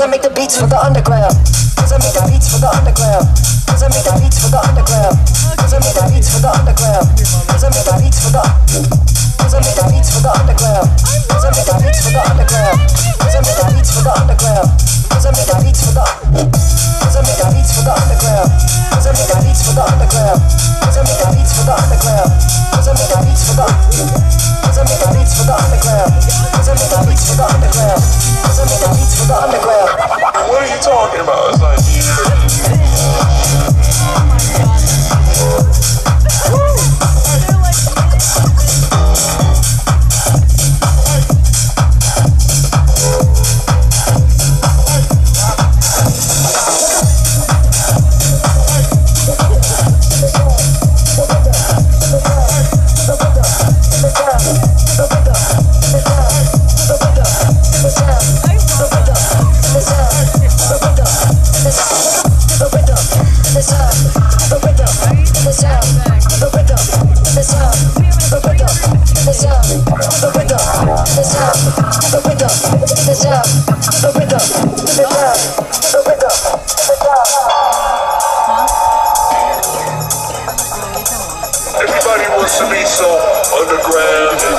Cause I make the beats for the underground. Cause I make the beats for the underground. Cause I make the beats for the underground. Cause I make the beats for the underground. Cause I make the beats for the Cause I make the beats for the underground. Cause I make the beats for the underground. Cause I make the beats for the underground. Cause I make the beats for the Cause I make the beats for the underground. Cause I make the beats for the underground. Cause I make the beats for the underground. Cause I make the beats for the Cause I make the beats for the underground. Everybody wants to be so underground. And,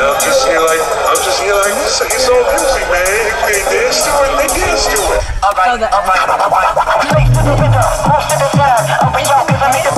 I'm just here like, I'm just here like, it's, it's all music, man. They dance to it, they dance to it. Alright, alright, alright. Face to the window, close to the sound. Cause I make the the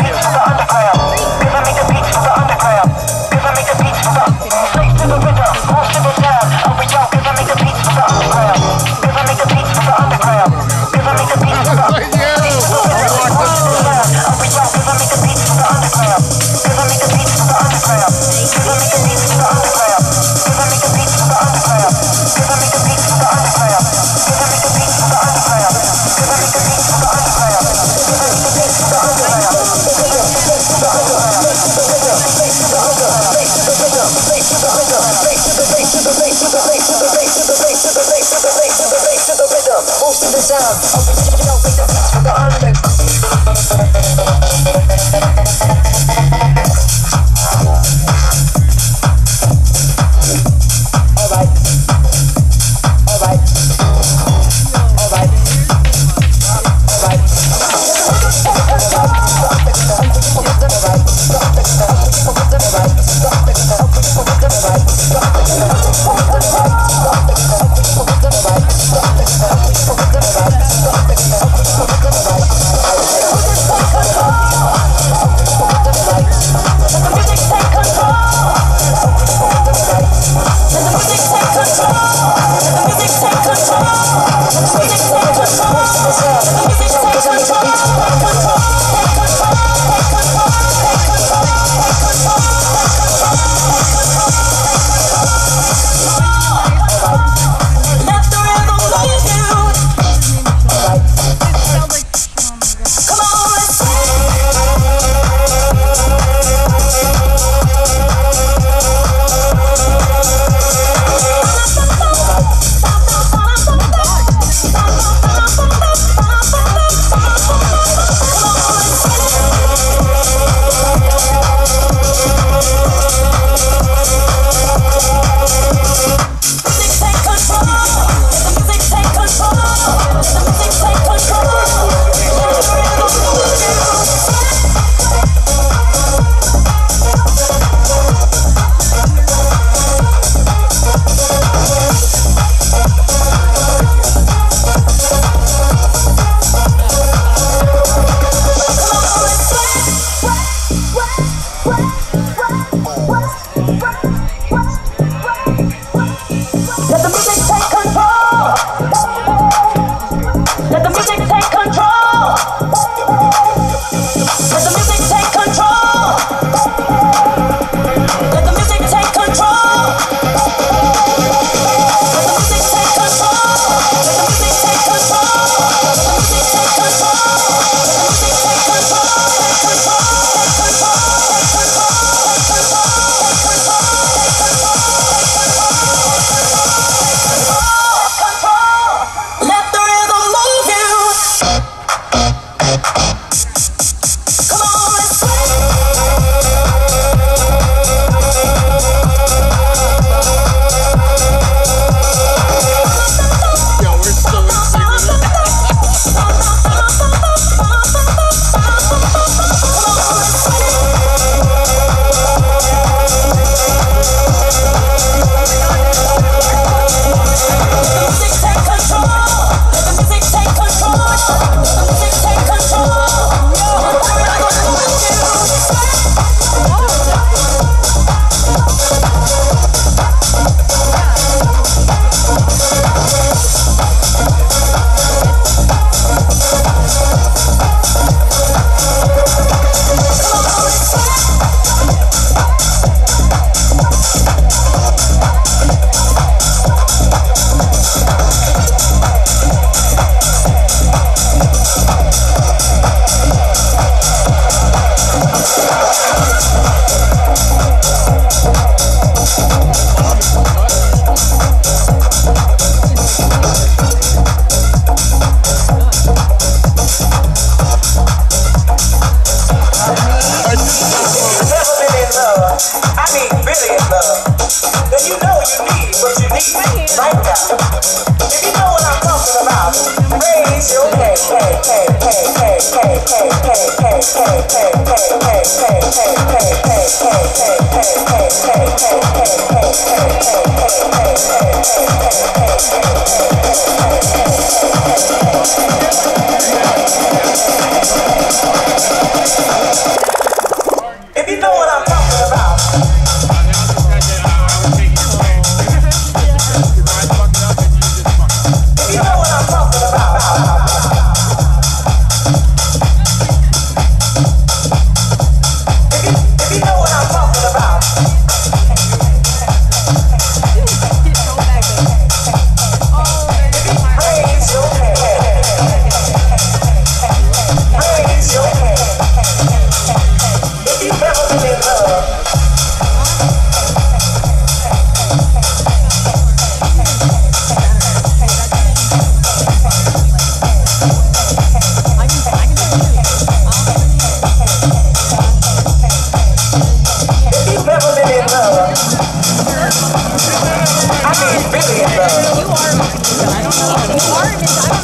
I mean really in love,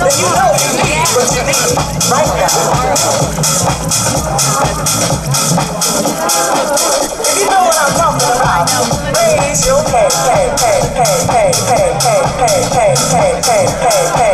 then you know you need what you need right now. If you know what I'm talking about, raise your hand, hand, hand, hand, hand, hand, hand, hand, hand, hand, hand, hand, hand,